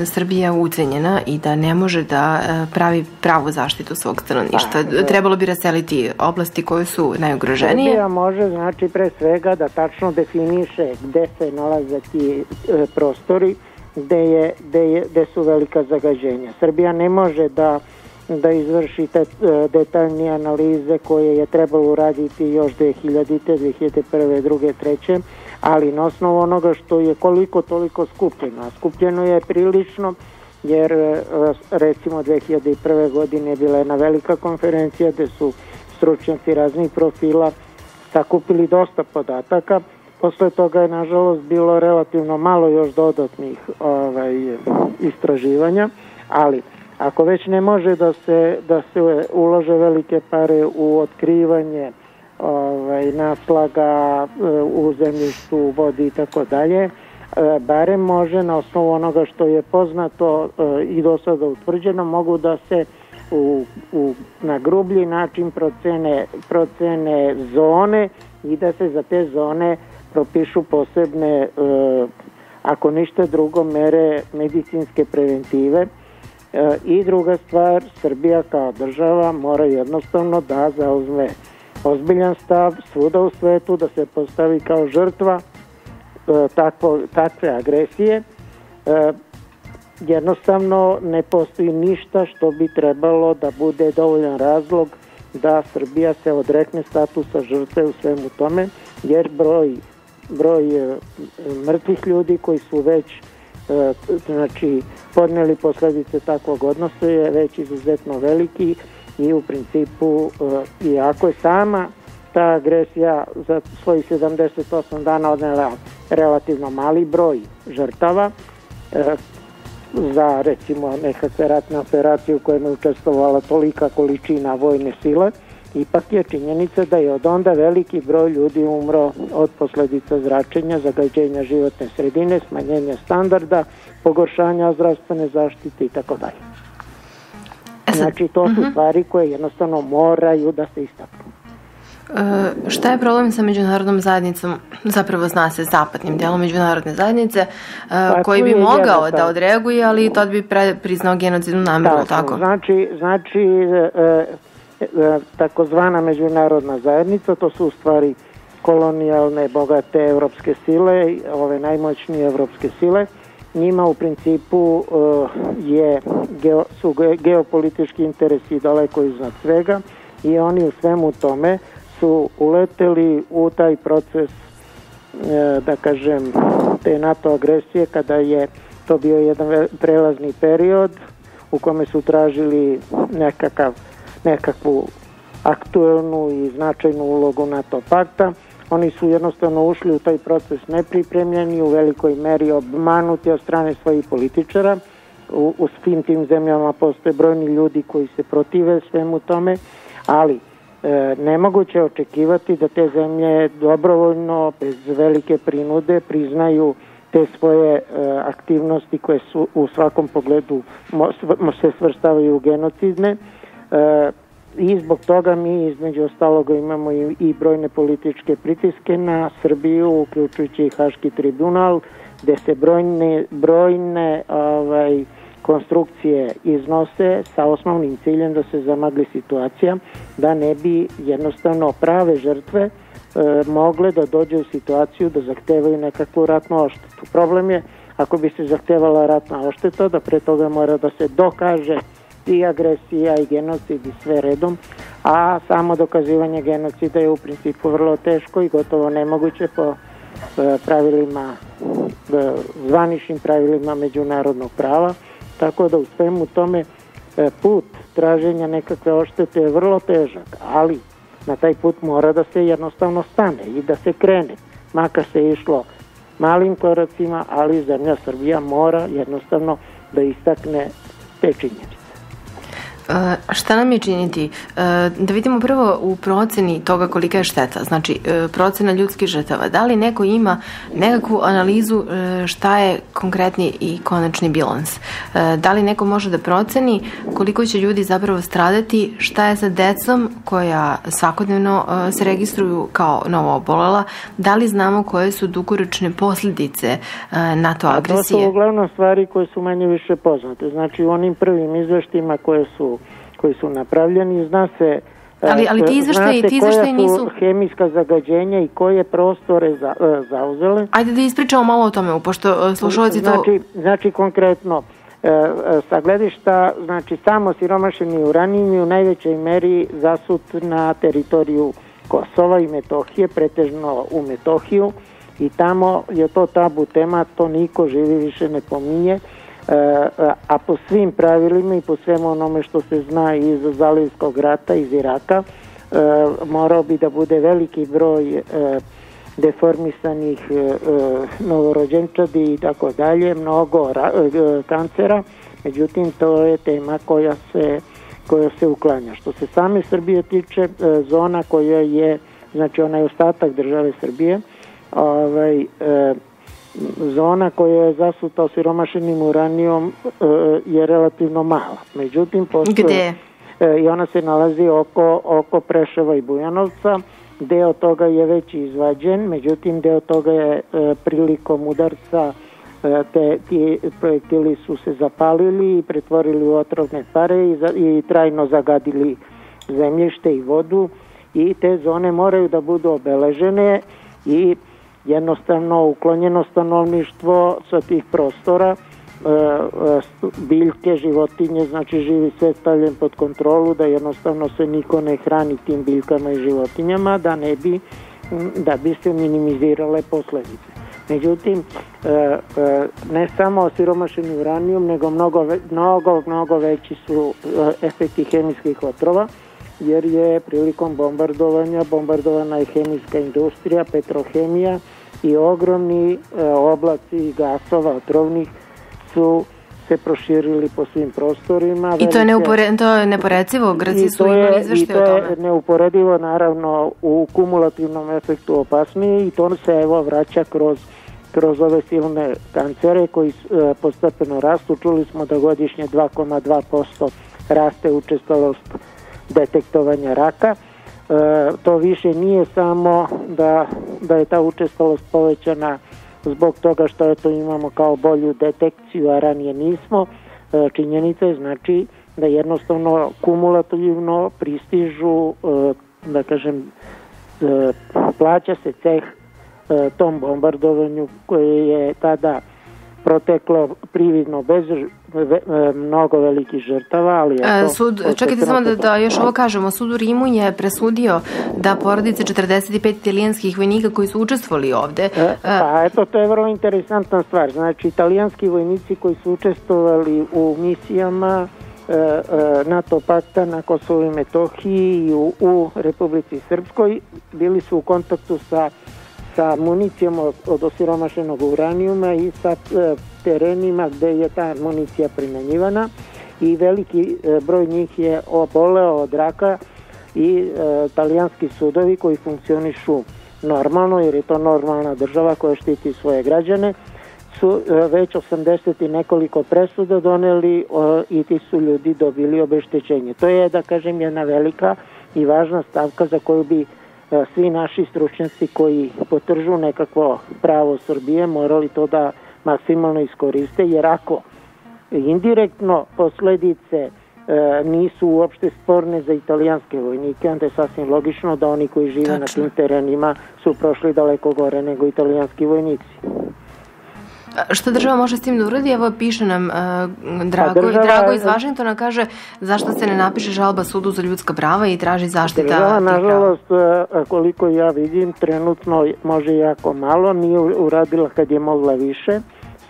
Srbija ucenjena i da ne može da e, pravi pravu zaštitu svog stanovništva. Pa, Trebalo bi raseliti oblasti koje su najugroženije. Srbija može znači pre svega da tačno definiše gde se nalaze ti e, prostori, gde, je, gde, je, gde su velika zagađenja. Srbija ne može da da izvrši te detaljnije analize koje je trebalo uraditi još 2000. 2001. 2. 3. ali na osnovu onoga što je koliko toliko skupljeno, a skupljeno je prilično, jer e, recimo 2001. godine je bila jedna velika konferencija gde su stručnjaci raznih profila sakupili dosta podataka, posle toga je nažalost bilo relativno malo još dodatnih ovaj, istraživanja, ali ako već ne može da se, da se ulože velike pare u otkrivanje ovaj, naslaga u zemljištu, u vodi i tako dalje, barem može na osnovu onoga što je poznato e, i do sada utvrđeno, mogu da se u, u, na grublji način procene, procene zone i da se za te zone propišu posebne, ako ništa drugo, mere medicinske preventive. I druga stvar, Srbija kao država mora jednostavno da zauzme ozbiljan stav svuda u svetu da se postavi kao žrtva e, takvo, takve agresije. E, jednostavno ne postoji ništa što bi trebalo da bude dovoljan razlog da Srbija se odrekne statusa žrtve u svemu tome, jer broj, broj e, mrtvih ljudi koji su već e, znači podneli posledice takvog odnosa je već izuzetno veliki i u principu, e, iako je sama ta agresija za svojih 78 dana odnela relativno mali broj žrtava, za recimo nekakve ratne operacije u kojima je učestvovala tolika količina vojne sile, ipak je činjenica da je od onda veliki broj ljudi umro od posledica zračenja, zagađenja životne sredine, smanjenja standarda, pogoršanja zdravstvene zaštite i tako dalje. E znači, to su uh mhm. -huh. stvari koje jednostavno moraju da se istaknu. E, šta je problem sa međunarodnom zajednicom, zapravo zna se zapadnim delom međunarodne zajednice, e, pa, koji bi mogao da odreaguje, ali to bi pre, priznao genocidnu nameru, tako? tako? Znači, znači e, e, takozvana međunarodna zajednica, to su u stvari kolonijalne, bogate evropske sile, ove najmoćnije evropske sile, njima u principu uh, je, su geopolitički interesi daleko iznad svega i oni u svemu tome su uleteli u taj proces uh, da kažem te NATO agresije kada je to bio jedan prelazni period u kome su tražili nekakav, nekakvu aktuelnu i značajnu ulogu NATO pakta Oni su jednostavno ušli u taj proces nepripremljeni, u velikoj meri obmanuti od strane svojih političara. U, u svim tim zemljama postoje brojni ljudi koji se protive svemu tome, ali e, nemoguće očekivati da te zemlje dobrovoljno, bez velike prinude, priznaju te svoje e, aktivnosti koje su u svakom pogledu mo, se svrstavaju u genocidne. E, i zbog toga mi između ostaloga imamo i, i brojne političke pritiske na Srbiju, uključujući i Haški tribunal, gde se brojne, brojne ovaj, konstrukcije iznose sa osnovnim ciljem da se zamagli situacija, da ne bi jednostavno prave žrtve e, mogle da dođe u situaciju da zahtevaju nekakvu ratnu oštetu. Problem je ako bi se zahtevala ratna ošteta, da pre toga mora da se dokaže i agresija i genocid i sve redom, a samo dokazivanje genocida je u principu vrlo teško i gotovo nemoguće po e, pravilima, e, zvaničnim pravilima međunarodnog prava, tako da u svemu tome e, put traženja nekakve oštete je vrlo težak, ali na taj put mora da se jednostavno stane i da se krene, makar se išlo malim koracima, ali zemlja Srbija mora jednostavno da istakne te činjenice. Uh, šta nam je činiti? Uh, da vidimo prvo u proceni toga kolika je šteta, znači uh, procena ljudskih žrtava. Da li neko ima nekakvu analizu šta je konkretni i konačni bilans? Da li neko može da proceni koliko će ljudi zapravo stradati, šta je sa decom koja svakodnevno se registruju kao novo obolela? Da li znamo koje su dugoročne posljedice NATO agresije? A to su uglavnom stvari koje su manje više poznate. Znači u onim prvim izveštima koje su koji su napravljeni, zna se Ali, ali ti izveštaji, ti izveštaji nisu... hemijska zagađenja i koje prostore za, uh, zauzele. Ajde da ispričamo malo o tome, pošto slušalci to... Znači, znači konkretno, sa gledišta, znači samo siromašeni uranijum je u najvećoj meri zasut na teritoriju Kosova i Metohije, pretežno u Metohiju i tamo je to tabu tema, to niko živi više ne pominje, a po svim pravilima i po svemu onome što se zna iz Zalivskog rata, iz Iraka, morao bi da bude veliki broj deformisanih novorođenčadi i tako dalje, mnogo kancera, međutim to je tema koja se koja se uklanja. Što se same Srbije tiče, zona koja je, znači onaj ostatak države Srbije, ovaj, e, zona koja je zasuta osiromašenim uranijom e, je relativno mala. Međutim, postoje, Gde? E, I ona se nalazi oko, oko Preševa i Bujanovca. Deo toga je već izvađen, međutim deo toga je e, prilikom udarca te, ti projektili su se zapalili i pretvorili u otrovne pare i, za, i trajno zagadili zemljište i vodu i te zone moraju da budu obeležene i jednostavno uklonjeno stanovništvo sa tih prostora, e, e, biljke, životinje, znači živi sve stavljen pod kontrolu, da jednostavno se niko ne hrani tim biljkama i životinjama, da ne bi, da bi se minimizirale posledice. Međutim, e, ne samo osiromašeni uranijum, nego mnogo, mnogo, mnogo veći su efekti hemijskih otrova, jer je prilikom bombardovanja bombardovana je hemijska industrija, petrohemija i ogromni e, oblaci gasova otrovnih su se proširili po svim prostorima. I to je, neupore, to je neporecivo, Grci su imali izvešte o tome. I to je neuporedivo naravno u kumulativnom efektu opasnije i to se evo vraća kroz kroz ove silne kancere koji e, postepeno rastu. Čuli smo da godišnje 2,2% raste učestalost detektovanja raka. E, to više nije samo da, da je ta učestalost povećana zbog toga što je to imamo kao bolju detekciju, a ranije nismo. E, činjenica je znači da jednostavno kumulativno pristižu, e, da kažem, e, plaća se ceh e, tom bombardovanju koje je tada proteklo prividno bez ve, mnogo velikih žrtava, ali je to... Sud, čekajte samo da, da još ovo kažemo, sud u Rimu je presudio da porodice 45 italijanskih vojnika koji su učestvovali ovde... E, pa eto, to je vrlo interesantna stvar. Znači, italijanski vojnici koji su učestvovali u misijama e, e, NATO pakta na Kosovo i Metohiji i u, u Republici Srpskoj bili su u kontaktu sa sa municijom od, od osiromašenog uranijuma i sa e, terenima gde je ta municija primenjivana i veliki e, broj njih je oboleo od raka i e, talijanski sudovi koji funkcionišu normalno jer je to normalna država koja štiti svoje građane su e, već 80 i nekoliko presuda doneli o, i ti su ljudi dobili obeštećenje. To je da kažem jedna velika i važna stavka za koju bi E, svi naši stručnjaci koji potržu nekakvo pravo Srbije morali to da maksimalno iskoriste, jer ako indirektno posledice e, nisu uopšte sporne za italijanske vojnike, onda je sasvim logično da oni koji žive Tačno. na tim terenima su prošli daleko gore nego italijanski vojnici. Šta država može s tim da uradi? Evo piše nam uh, Drago, pa država, Drago iz Vašingtona kaže zašto se ne napiše žalba sudu za ljudska prava i traži zaštita država, nažalost, koliko ja vidim, trenutno može jako malo, nije uradila kad je mogla više,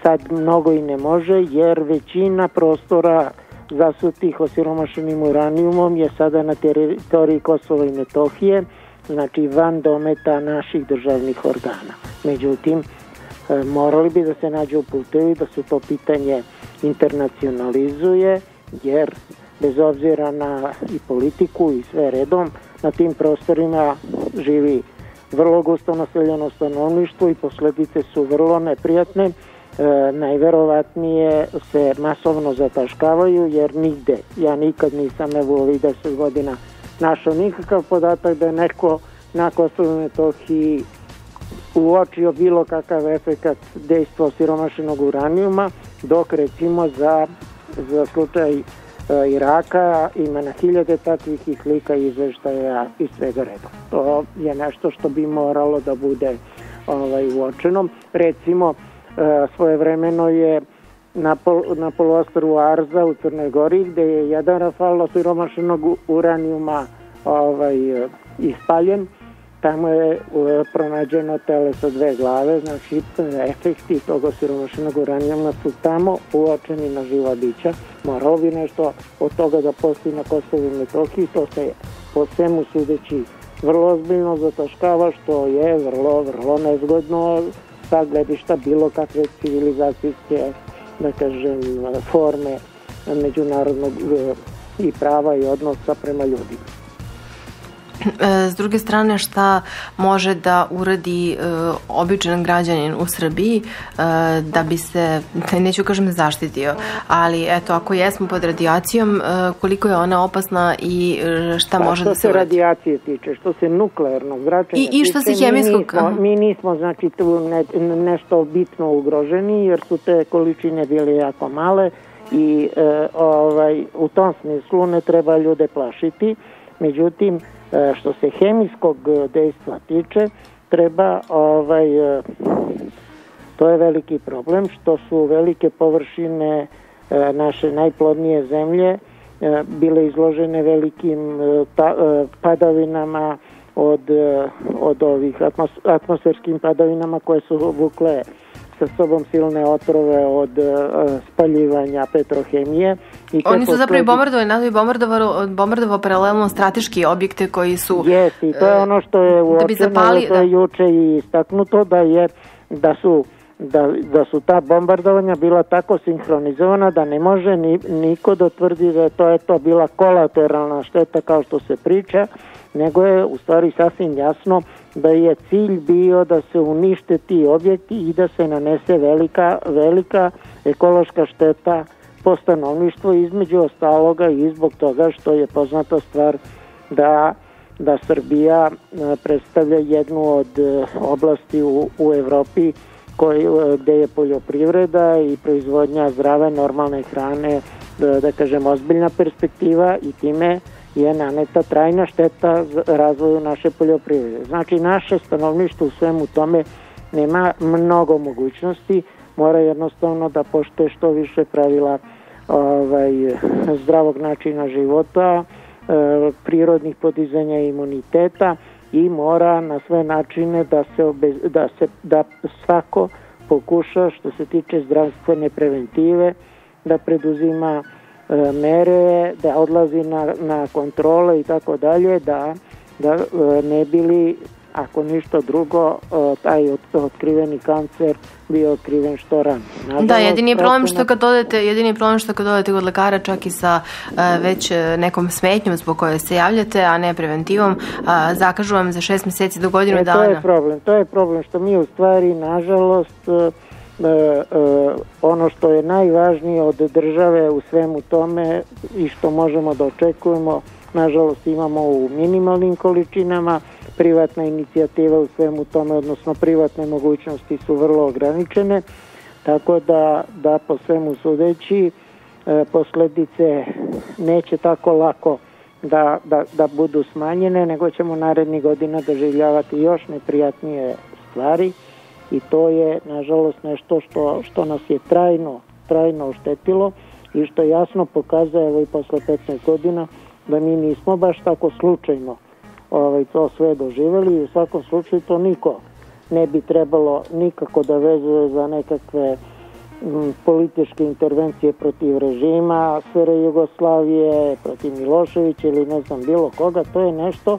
sad mnogo i ne može, jer većina prostora zasutih osiromašenim uranijumom je sada na teritoriji Kosova i Metohije, znači van dometa naših državnih organa. Međutim, E, morali bi da se nađu putevi da se to pitanje internacionalizuje, jer bez obzira na i politiku i sve redom, na tim prostorima živi vrlo gusto naseljeno stanovništvo i posledice su vrlo neprijatne. E, najverovatnije se masovno zataškavaju jer nigde, ja nikad nisam evo ovih 10 godina našao nikakav podatak da je neko na Kosovo Metohiji uočio bilo kakav efekat dejstva osiromašenog uranijuma, dok recimo za, za slučaj e, Iraka ima na hiljade takvih i slika izveštaja i svega reda. To je nešto što bi moralo da bude ovaj, uočeno. Recimo, e, svojevremeno je na, pol, na poluostaru Arza u Crnoj Gori gde je jedan rafal osiromašenog uranijuma ovaj, ispaljen tamo je e, pronađeno tele sa dve glave, znači efekti tog osiromašenog uranijama su tamo uočeni na živa bića. Morao bi nešto od toga da postoji na Kosovo i Metohiji, to se po svemu sudeći vrlo ozbiljno zataškava, što je vrlo, vrlo nezgodno sa gledišta bilo kakve civilizacijske, da kažem, forme međunarodnog e, i prava i odnosa prema ljudima. E, s druge strane, šta može da uradi e, običan građanin u Srbiji e, da bi se, neću kažem zaštitio, ali eto, ako jesmo pod radijacijom, koliko je ona opasna i šta pa, može da se uradi? Što se radijacije tiče, što se nuklearnog zračenja I, i što se hemijskog? Mi nismo, mi nismo znači, tu ne, nešto bitno ugroženi, jer su te količine bile jako male i e, ovaj, u tom smislu ne treba ljude plašiti. Međutim, E, što se hemijskog e, dejstva tiče, treba ovaj e, to je veliki problem što su velike površine naše najplodnije zemlje bile izložene velikim padavinama od, od ovih atmosferskim padavinama koje su vukle sa sobom silne otrove od uh, spaljivanja petrohemije. I Oni su zapravo bombardovali, NATO i bombardovao, bombardovao paralelno strateški objekte koji su... Jes, i to je e, ono što je uočeno, da zapali, to je da. juče i istaknuto da je da su da, da su ta bombardovanja bila tako sinhronizovana da ne može ni, niko da tvrdi da je to, je to bila kolateralna šteta kao što se priča, nego je u stvari sasvim jasno da je cilj bio da se unište ti objekti i da se nanese velika, velika ekološka šteta po stanovništvu između ostaloga i zbog toga što je poznata stvar da da Srbija e, predstavlja jednu od e, oblasti u, u Evropi koji, e, gde je poljoprivreda i proizvodnja zdrave normalne hrane da, da kažem ozbiljna perspektiva i time je naneta trajna šteta razvoju naše poljoprivrede. Znači naše stanovništvo u svemu tome nema mnogo mogućnosti, mora jednostavno da poštuje što više pravila ovaj, zdravog načina života, e, prirodnih podizanja imuniteta i mora na sve načine da se, obez, da se da svako pokuša što se tiče zdravstvene preventive da preduzima E, mere, da odlazi na, na kontrole i tako dalje, da, da e, ne bili ako ništa drugo, e, taj otkriveni kancer bio otkriven što ranije. Da, jedini problem što kad odete, jedini problem što kad odete kod lekara čak i sa već nekom smetnjom zbog koje se javljate, a ne preventivom, zakažu vam za šest meseci do godinu e, dana. To je problem, to je problem što mi u stvari, nažalost, E, e, ono što je najvažnije od države u svemu tome i što možemo da očekujemo, nažalost imamo u minimalnim količinama, privatna inicijativa u svemu tome, odnosno privatne mogućnosti su vrlo ograničene, tako da, da po svemu sudeći e, posledice neće tako lako da, da, da budu smanjene, nego ćemo narednih godina doživljavati još neprijatnije stvari i to je nažalost nešto što, što nas je trajno, trajno oštetilo i što jasno pokazuje evo i posle 15 godina da mi nismo baš tako slučajno ovaj, to sve doživeli. I u svakom slučaju to niko ne bi trebalo nikako da vezuje za nekakve m, političke intervencije protiv režima Svere Jugoslavije, protiv Miloševića ili ne znam bilo koga, to je nešto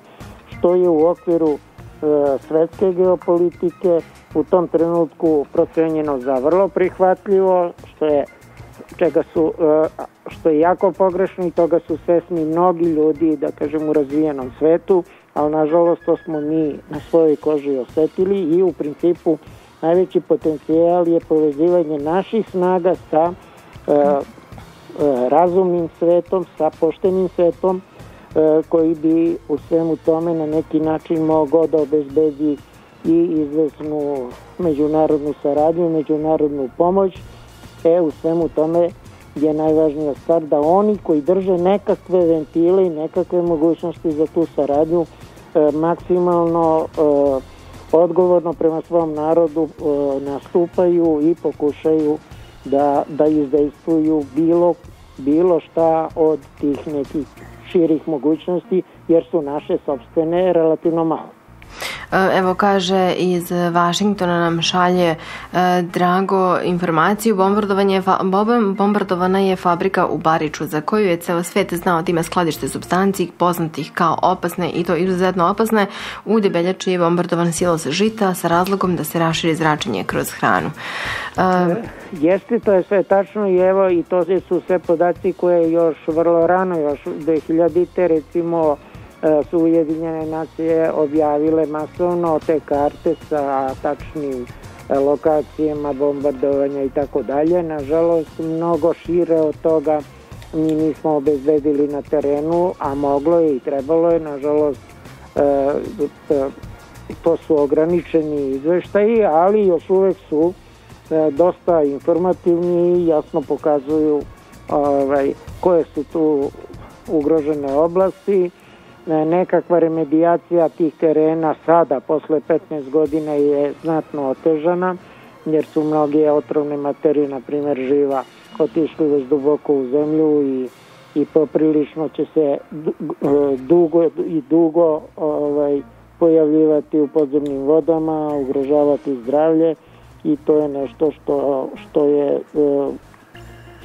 što je u okviru svetske geopolitike u tom trenutku procenjeno za vrlo prihvatljivo, što je čega su, e, što je jako pogrešno i toga su svesni mnogi ljudi, da kažem, u razvijenom svetu, ali nažalost to smo mi na svojoj koži osetili i u principu najveći potencijal je povezivanje naših snaga sa e, e, razumnim svetom, sa poštenim svetom, e, koji bi u svemu tome na neki način mogao da obezbedi i izvesnu međunarodnu saradnju, međunarodnu pomoć. E, u svemu tome je najvažnija stvar da oni koji drže nekakve ventile i nekakve mogućnosti za tu saradnju e, maksimalno e, odgovorno prema svom narodu e, nastupaju i pokušaju da, da izdejstvuju bilo, bilo šta od tih nekih širih mogućnosti jer su naše sobstvene relativno malo. Evo kaže iz Vašingtona nam šalje Drago informaciju bombardovanje bombardovana je fabrika u Bariču za koju je ceo svet znao time skladište substanciji poznatih kao opasne i to izuzetno opasne. U Debeljači je bombardovan silos žita sa razlogom da se raširi zračenje kroz hranu. Jeste, to je sve tačno i evo i to su sve podaci koje još vrlo rano, još 2000-te recimo e, su Ujedinjene nacije objavile masovno te karte sa tačnim e, lokacijama bombardovanja i tako dalje. Nažalost, mnogo šire od toga mi nismo obezbedili na terenu, a moglo je i trebalo je, nažalost, e, to su ograničeni izveštaji, ali još uvek su E, dosta informativni i jasno pokazuju ovaj, koje su tu ugrožene oblasti. Nekakva remedijacija tih terena sada, posle 15 godina, je znatno otežana, jer su mnoge otrovne materije, na primer živa, otišli već duboko u zemlju i, i poprilično će se e, dugo i dugo ovaj, pojavljivati u podzemnim vodama, ugrožavati zdravlje i to je nešto što, što je e,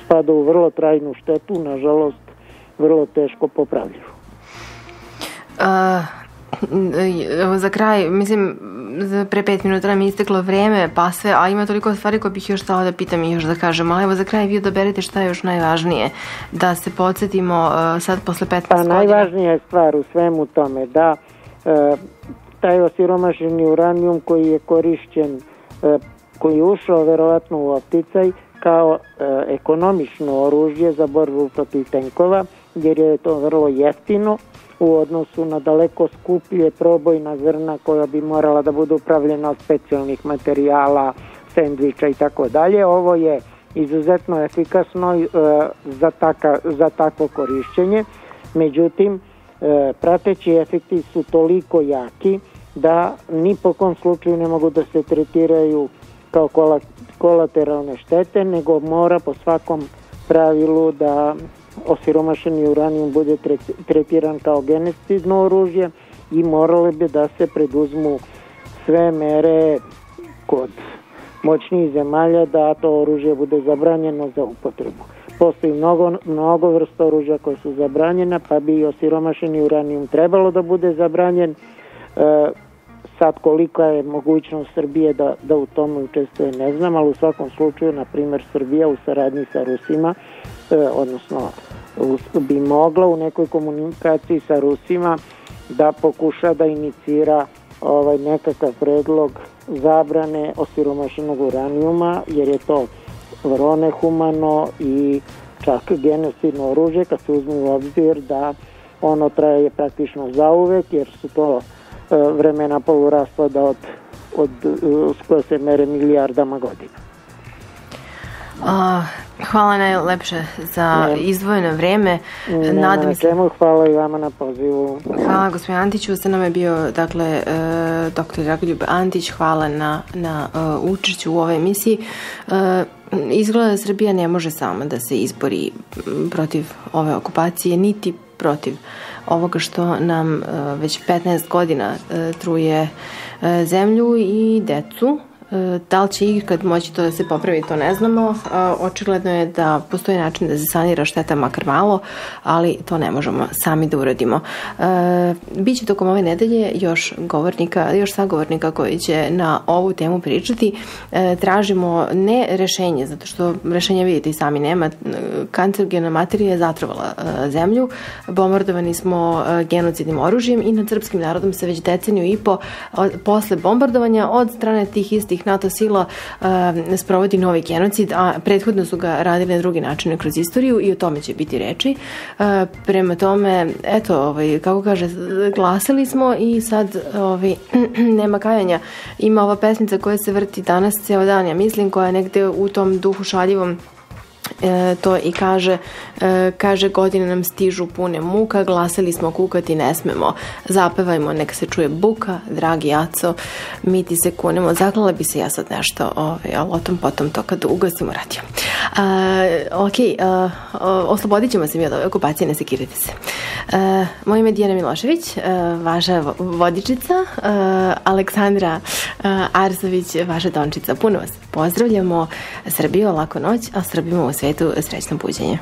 spada u vrlo trajnu štetu, nažalost vrlo teško popravljivo. A, za kraj, mislim, pre pet minuta nam je isteklo vreme, pa sve, a ima toliko stvari koje bih još stala da pitam i još da kažem, ali evo za kraj vi odaberete šta je još najvažnije, da se podsjetimo uh, sad posle 15 pa, godina. Najvažnija je stvar u svemu tome da uh, taj osiromašeni uranijum koji je korišćen uh, koji je ušao verovatno u opticaj kao ekonomično oružje za borbu protiv tenkova, jer je to vrlo jeftino u odnosu na daleko skuplje probojna zrna koja bi morala da bude upravljena od specijalnih materijala, sendviča i tako dalje. Ovo je izuzetno efikasno e, za, taka, za takvo korišćenje, međutim, e, prateći efekti su toliko jaki da ni po kom slučaju ne mogu da se tretiraju kao kolateralne štete, nego mora po svakom pravilu da osiromašeni uranijum bude tretiran kao genocidno oružje i morale bi da se preduzmu sve mere kod moćnijih zemalja da to oružje bude zabranjeno za upotrebu. Postoji mnogo, mnogo vrsta oružja koje su zabranjena, pa bi i osiromašeni uranijum trebalo da bude zabranjen. E, Sad kolika je mogućnost Srbije da, da u tome učestvuje ne znam, ali u svakom slučaju, na primer, Srbija u saradnji sa Rusima, odnosno bi mogla u nekoj komunikaciji sa Rusima da pokuša da inicira ovaj nekakav predlog zabrane osiromašenog uranijuma, jer je to vrlo nehumano i čak genocidno oružje kad se uzme u obzir da ono traje praktično zauvek, jer su to E, vremena poluraspada od, od, s koje se mere milijardama godina. A, hvala najlepše za ne. izdvojeno vreme. Ne, Nadam se. Čemu, hvala i vama na pozivu. Hvala gospodin Antiću, sa nama je bio dakle e, dr. Dragoljub Antić, hvala na, na uh, učešću u ovoj emisiji. Uh, izgleda da Srbija ne može sama da se izbori protiv ove okupacije, niti protiv ovoga što nam e, već 15 godina e, truje e, zemlju i decu E, da li će ikad moći to da se popravi, to ne znamo. E, očigledno je da postoji način da se sanira šteta makar malo, ali to ne možemo sami da uradimo. E, biće tokom ove nedelje još govornika, još sagovornika koji će na ovu temu pričati. Tražimo ne rešenje, zato što rešenja vidite i sami nema. Kancerogena materija je zatrovala zemlju. Bombardovani smo genocidnim oružjem i nad srpskim narodom se već deceniju i po posle bombardovanja od strane tih istih NATO sila uh, sprovodi novi genocid, a prethodno su ga radili na drugi način kroz istoriju i o tome će biti reči. Uh, prema tome, eto, ovaj, kako kaže, glasali smo i sad ovaj, nema kajanja. Ima ova pesmica koja se vrti danas ceo dan, ja mislim, koja je negde u tom duhu šaljivom e, to i kaže e, kaže godine nam stižu pune muka glasili smo kukati ne smemo. Zapevajmo nek se čuje buka dragi Jaco mi ti se kunemo. Zaklala bi se ja sad nešto ovaj, ali o tom potom to kad ugasimo radio. Uh, ok uh, oslobodit ćemo se mi od ove okupacije ne sekirajte se. Uh, moje ime je Dijana Milošević uh, vaša vodičica uh, Aleksandra uh, Arsović vaša dončica puno vas pozdravljamo. Srbijo, lako noć a Srbimo u svetu srećno buđenje.